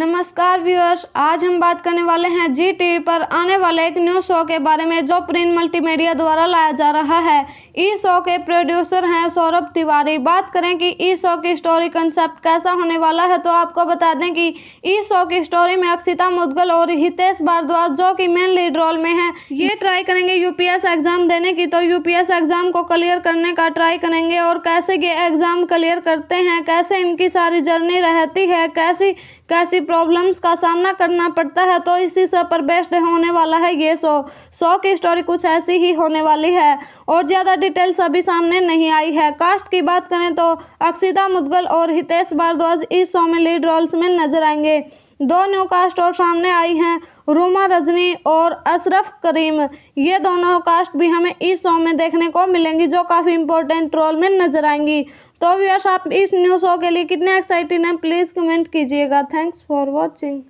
नमस्कार व्यूअर्स आज हम बात करने वाले हैं जी टीवी पर आने वाले एक न्यू शो के बारे में जो प्रिंट मल्टीमीडिया द्वारा लाया जा रहा है। इस शो के प्रोड्यूसर हैं सौरभ तिवारी। बात करें कि इस शो की स्टोरी कंसेप्ट कैसा होने वाला है तो आपको बता दें कि इस शो की स्टोरी में अक्षिता मुदगल और हितेश भारद्वाज, जो कि मेन लीड रोल में हैं, ये ट्राई करेंगे यूपीएस एग्ज़ाम देने की। तो यूपीएस एग्ज़ाम को क्लियर करने का ट्राई करेंगे और कैसे ये एग्ज़ाम क्लियर करते हैं, कैसे इनकी सारी जर्नी रहती है, कैसी कैसी प्रॉब्लम्स का सामना करना पड़ता है तो इसी सब पर बेस्ट होने वाला है ये शो शो की स्टोरी कुछ ऐसी ही होने वाली है, और ज़्यादा डिटेल्स अभी सामने नहीं आई है। कास्ट की बात करें तो अक्षिता मुदगल और हितेश भारद्वाज इस शो में लीड रोल्स में नज़र आएँगे। दो न्यू कास्ट और सामने आई हैं, रूमा, रजनी और अशरफ करीम। ये दोनों कास्ट भी हमें इस शो में देखने को मिलेंगी, जो काफ़ी इंपॉर्टेंट रोल में नज़र आएँगी। तो व्यर्स आप इस न्यू शो के लिए कितने एक्साइटेड हैं प्लीज़ कमेंट कीजिएगा। Thanks for watching